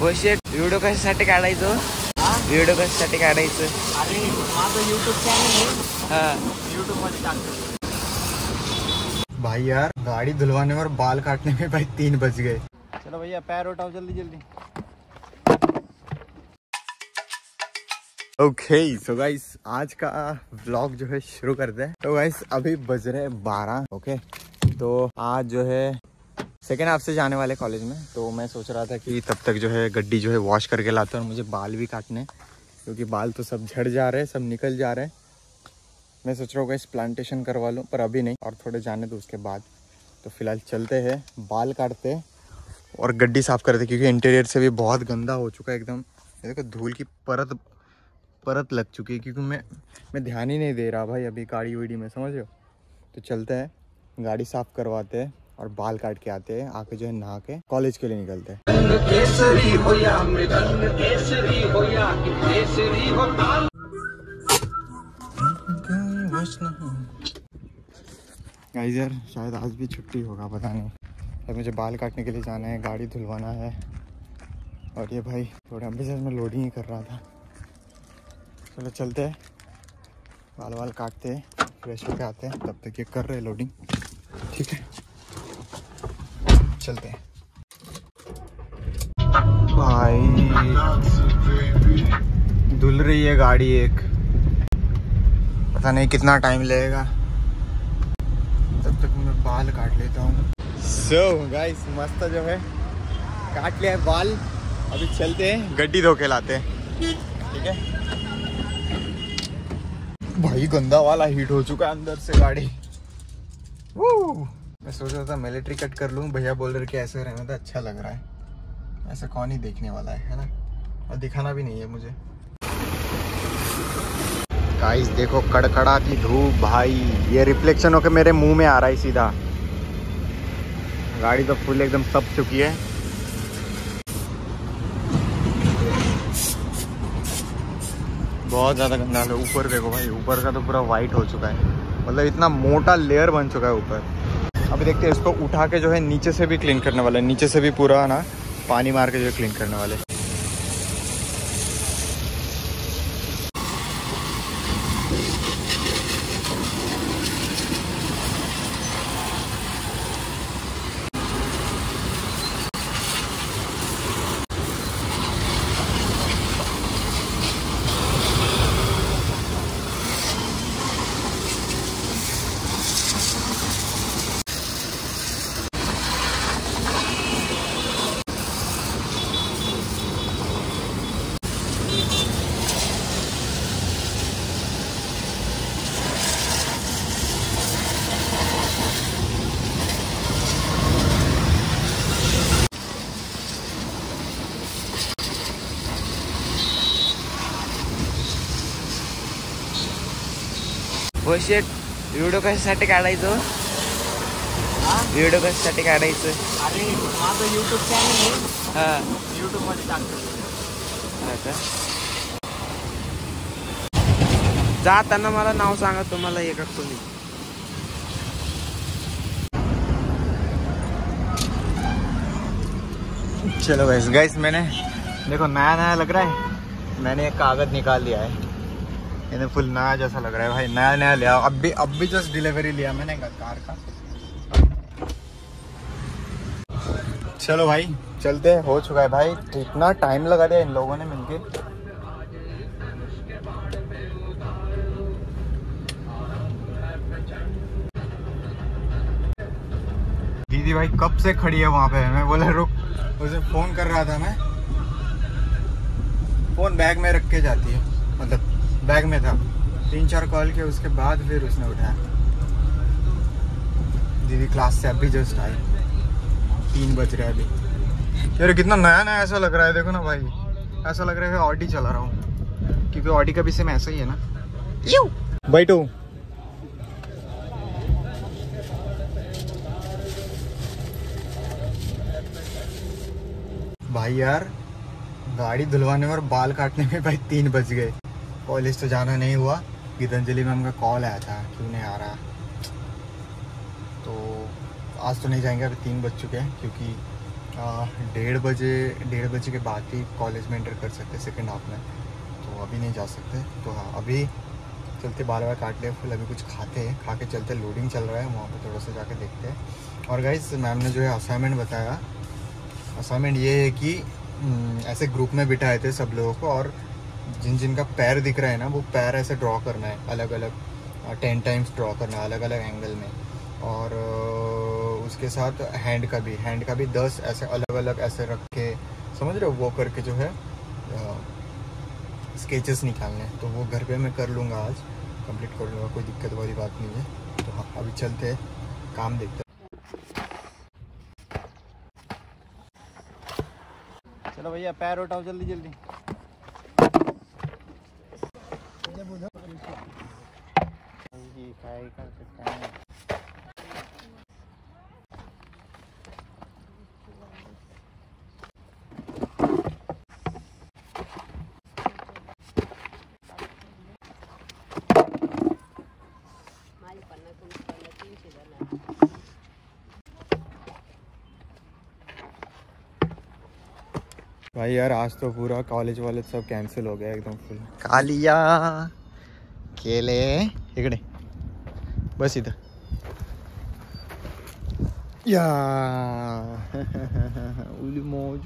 हो शेट व्हिडिओ कशासाठी काढायचो? व्हिडिओ कशासाठी काढायचं? अरे माझं युट्यूब चॅनल आहे. हा. युट्यूब मध्ये टाकतो. भाई यार गाड़ी धुलवाने और बाल काटने में भाई तीन बज गए. चलो भैया पैर उठाओ जल्दी जल्दी. ओके सो गाइस आज का व्लॉग जो है शुरू करते हैं। तो गाइस अभी बज रहे हैं बारह ओके तो आज जो है सेकेंड हाफ़ से जाने वाले कॉलेज में। तो मैं सोच रहा था कि तब तक जो है गड्डी जो है वॉश करके लाते हूँ और मुझे बाल भी काटने क्योंकि बाल तो सब झड़ जा रहे हैं, सब निकल जा रहे हैं। मैं सोच रहा हूँ इस प्लांटेशन करवा लूँ, पर अभी नहीं। और थोड़े जाने दो उसके बाद। तो फ़िलहाल चलते हैं, बाल काटते और गड्डी साफ़ करते क्योंकि इंटीरियर से भी बहुत गंदा हो चुका है एकदम। देखो, धूल की परत परत लग चुकी है, क्योंकि मैं मैं ध्यान ही नहीं दे रहा भाई अभी गाड़ी वीडी में, समझ रहे हो? तो चलते हैं, गाड़ी साफ़ करवाते हैं। और बाल काट के आते हैं आके जो है नहा के कॉलेज के लिए निकलते हैं। यार शायद आज भी छुट्टी होगा पता नहीं। अब मुझे बाल काटने के लिए जाना है गाड़ी धुलवाना है। और ये भाई थोड़ा अम्बिशन में लोडिंग ही कर रहा था। चलो चलते हैं। बाल वाल काटते हैं फ्रेश होके आते हैं तब तक ये कर रहे हैं लोडिंग ठीक है। चलते हैं। भाई। धुल रही है गाड़ी एक। पता नहीं कितना टाइम लगेगा। तब तक मैं बाल काट लेता हूँ। सो so, गाइस मस्त जो है काट लिया है बाल। अभी चलते हैं गड्डी धो के लाते हैं। ठीक है? भाई गंदा वाला हीट हो चुका है अंदर से गाड़ी। मैं सोच रहा था मिलिट्री कट कर लूँ, भैया बोल रहे कि ऐसे रहना तो अच्छा लग रहा है। ऐसा कौन ही देखने वाला है है ना? और दिखाना भी नहीं है मुझे। गाइस देखो कड़कड़ाती धूप, भाई। ये रिफ्लेक्शन होकर मेरे मुँह में आ रहा है सीधा। गाड़ी तो फुल एकदम सब चुकी है। बहुत ज़्यादा गंदा है। ऊपर देखो भाई, ऊपर का तो पूरा वाइट हो चुका है। मतलब इतना मोटा लेयर बन चुका है ऊपर। अभी देखते हैं, इसको उठा के जो है नीचे से भी क्लीन करने वाले नीचे से भी पूरा ना पानी मार के जो है क्लीन करने वाले शेट व्हिडिओ कशासाठी काढायचो? व्हिडिओ कशासाठी काढायचं? अरे माझं युट्यूब चॅनल आहे. हा. युट्यूब टाकतो. का? जाताना मला नाव सांगा तुम्हाला हे करतो मी. चलो गैस गैस मैंने देखो नया नया लग रहा है। मैंने एक कागज़ निकाल लिया है। इन्हें फुल नया जैसा लग रहा है भाई नया नया लिया अब भी अब भी जस्ट डिलीवरी लिया मैंने कार का। चलो भाई चलते हैं, चुका है भाई। इतना टाइम लगा दिया इन लोगों ने मिलके। दीदी भाई कब से खड़ी है वहाँ पे? मैं बोला रुक। उसे फ़ोन कर रहा था मैं। फ़ोन बैग में रख के जाती है। मतलब बैग में था। तीन चार कॉल किए उसके बाद फिर उसने उठाया। दीदी क्लास से अभी जस्ट आई। तीन बज रहे अभी। यार कितना नया नया ऐसा लग रहा है देखो ना भाई। ऐसा लग रहा है ऑडी चला रहा हूँ। क्योंकि ऑडी का भी सेम ऐसा ही है ना। यू। बैठो भाई यार गाड़ी धुलवाने और बाल काटने में भाई तीन बज गए। कॉलेज तो जाना नहीं हुआ गीतांजलि मैम का कॉल आया था क्यों नहीं आ रहा। तो आज तो नहीं जाएँगे अभी तीन बज चुके हैं क्योंकि डेढ़ बजे डेढ़ बजे के बाद ही कॉलेज में एंटर कर सकते सेकेंड हाफ़ में। तो अभी नहीं जा सकते। तो हाँ अभी चलते बाल बाल काट लिया फिर अभी कुछ खाते हैं खा के चलते लोडिंग चल रहा है वहाँ पर थोड़ा सा जाके देखते हैं। और गाइज़ मैम ने जो है असाइनमेंट बताया। असाइनमेंट ये है कि हम्म, ऐसे ग्रुप में बिठाए थे सब लोगों को और जिन जिनका पैर दिख रहा है ना, वो पैर ऐसे ड्रॉ करना है अलग अलग टेन टाइम्स ड्रॉ करना अलग अलग एंगल में। और उसके साथ हैंड का भी हैंड का भी दस ऐसे अलग अलग ऐसे रख के समझ रहे हो? वो करके जो है स्केचेस निकालने हैं। तो वो घर पे मैं कर लूँगा आज कंप्लीट कर लूँगा, कोई दिक्कत वाली बात नहीं है। तो हाँ अभी चलते काम देखते चलो भैया, पैर उठाओ जल्दी जल्दी भाई यार आज तो पूरा कॉलेज वॉलेज सब कैंसिल हो गया एकदम फुल कालिया केले इकडे। बस इधर। या। उली मौज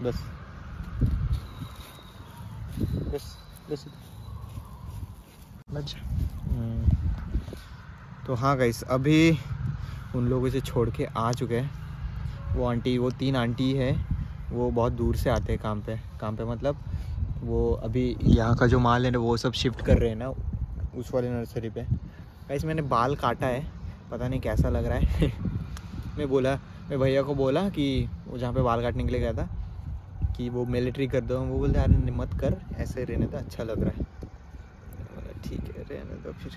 बस। बस बस. हम्म. तो हाँ गाइस अभी उन लोगों से छोड़ के आ चुके हैं। वो आंटी वो तीन आंटी है वो बहुत दूर से आते हैं काम पे। काम पे मतलब वो अभी यहाँ का जो माल है ना, वो सब शिफ्ट कर रहे हैं ना, उस वाले नर्सरी पे। गाइस मैंने बाल काटा है, पता नहीं कैसा लग रहा है। मैं बोला, मैं भैया को बोला कि वो जहाँ पे बाल काटने के लिए गया था, कि वो मिलिट्री कर दो। वो बोलते, अरे मत कर, ऐसे रहने तो अच्छा लग रहा है। ठीक है, रहने दो फिर।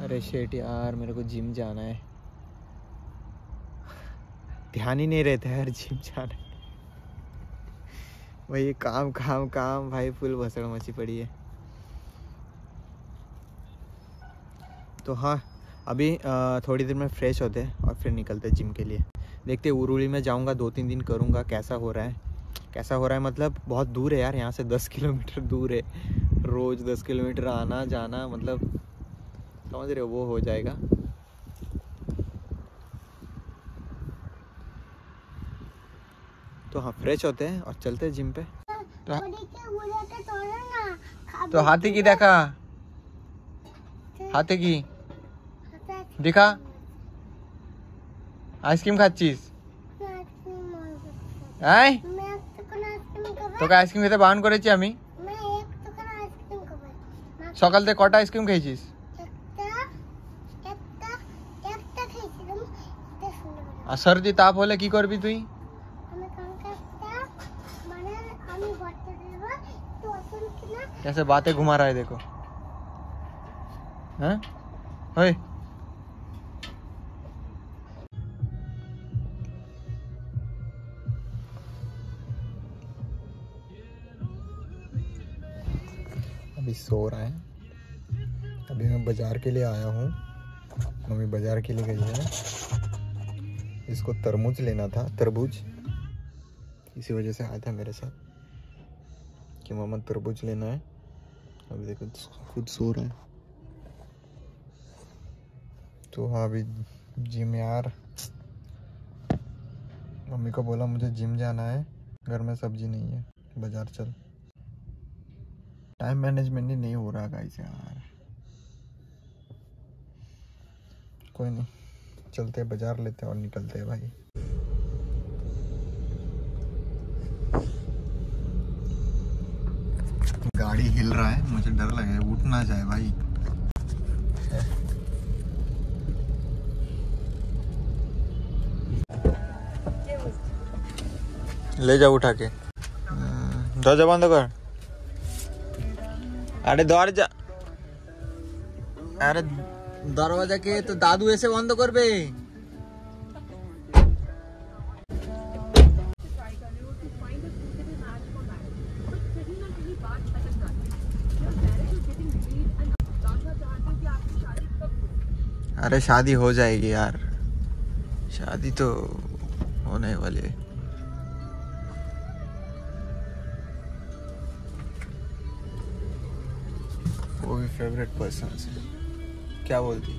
अरे शेट यार, मेरे को जिम जाना है। ध्यान ही नहीं रहता है यार जिम जाना। है भाई काम काम काम, भाई फुल भसड़ मची पड़ी है। तो हाँ अभी थोड़ी देर में फ्रेश होते हैं और फिर निकलते हैं जिम के लिए। देखते उरुली में जाऊँगा दो तीन दिन करूँगा, कैसा हो रहा है। कैसा हो रहा है मतलब बहुत दूर है यार, यहाँ से दस किलोमीटर दूर है। रोज़ दस किलोमीटर आना, जाना मतलब समझ रहे हो, वो हो जाएगा। तो हाँ, हम फ्रेश होते हैं और चलते हैं जिम पे। तो, तो हाथी की देखा। हाथी की। दिखा। आइसक्रीम खा चीज़। आए। तो क्या आइसक्रीम खेते बहन कर सकाल ते कटा आइसक्रीम खेस सर्दी ताप हो कर भी तुई? कैसे बातें घुमा रहा है, देखो। हैं? ओए। अभी सो रहा है। अभी मैं बाज़ार के लिए आया हूँ। मम्मी बाज़ार के लिए गई है। इसको तरबूज लेना था, तरबूज। इसी वजह से आया था मेरे साथ कि मामा तरबूज लेना है। अभी देखो, खुद सो रहा है। तो हाँ अभी जिम यार। मम्मी को बोला मुझे जिम जाना है, घर में सब्ज़ी नहीं है, बाज़ार चल। टाइम मैनेजमेंट ही नहीं हो रहा गाइस यार। कोई नहीं, चलते बाज़ार लेते और निकलते भाई। गाड़ी हिल रहा है, मुझे डर लग रहा है, उठ ना जाए भाई। ले जाओ उठा के। दरजा बंद कर। अरे दरजा अरे दरवाज़ा के तो दादू ऐसे बंद कर बे। अरे शादी हो जाएगी यार। शादी तो होने वाली है। वो भी फेवरेट पर्सन से। क्या बोलती?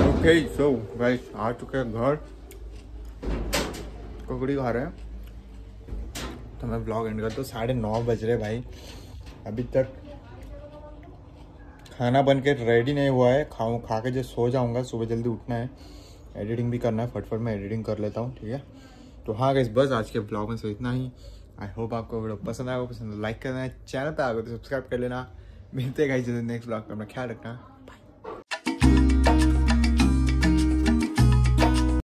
ओके सो गाइस आ चुके हैं घर। कुकड़ी खा रहे हैं। तो मैं ब्लॉग एंड करता हूँ। साढ़े नौ बज रहे भाई। अभी तक खाना बन के रेडी नहीं हुआ है, खाऊँ खा के जो सो जाऊँगा, सुबह जल्दी उठना है। एडिटिंग भी करना है, फटफट मैं एडिटिंग कर लेता हूँ, ठीक है? तो हाँ गई बस आज के ब्लॉग में से इतना ही। आई होप आपको वीडियो पसंद आएगा पसंद लाइक करना है चैनल पर आगे तो सब्सक्राइब कर लेना। मिलते गए गाइस नेक्स्ट ब्लॉग पर अपना ख्याल रखना।